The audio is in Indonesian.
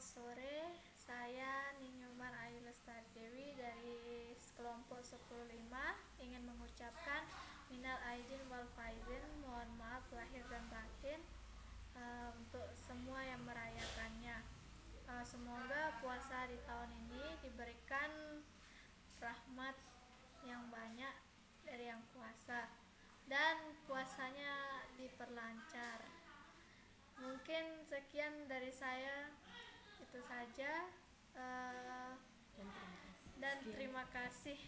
sore, saya Ninyuman Ayu Lestari Dewi dari kelompok 105 ingin mengucapkan minal aidin wal faizin, mohon maaf lahir dan batin uh, untuk semua yang merayakannya. Uh, semoga puasa di tahun ini diberikan rahmat yang banyak dari yang puasa dan puasanya diperlancar. Mungkin sekian dari saya itu saja uh, dan terima kasih